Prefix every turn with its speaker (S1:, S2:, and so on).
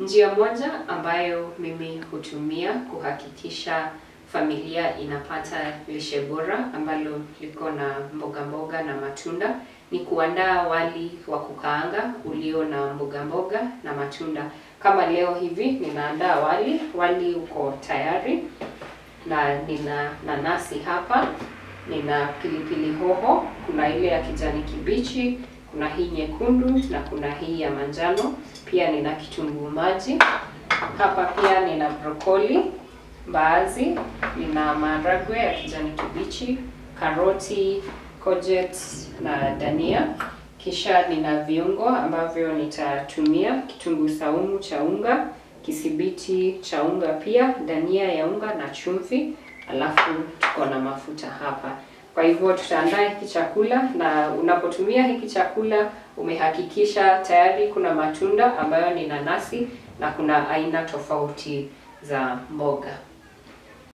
S1: Njia moja ambayo mimi hutumia kuhakikisha familia inapata lishe bora ambalo liko na mboga mboga na matunda ni kuandaa wali wa kukaanga ulio na mboga mboga na matunda. Kama leo hivi ninaandaa wali, wali uko tayari na nina nanasi hapa, nina pilipili hoho, kuna ile ya kijani kibichi, kuna hii nyekundu na kuna hii ya manjano. Pia nina kitunguu maji. Hapa pia nina brokoli, mbaazi, nina maharagwe ya kijani kibichi, karoti, courgette na dania. Kisha nina viungo ambavyo nitatumia kitunguu saumu cha unga, kisibiti cha unga pia, dania ya unga na chumvi, alafu tuko na mafuta hapa. Kwa hivyo tutaandaa hiki chakula na unapotumia hiki chakula umehakikisha tayari kuna matunda ambayo ni nanasi na kuna aina tofauti za mboga.